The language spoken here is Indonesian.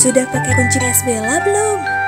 Sudah pakai kunci Bella belum?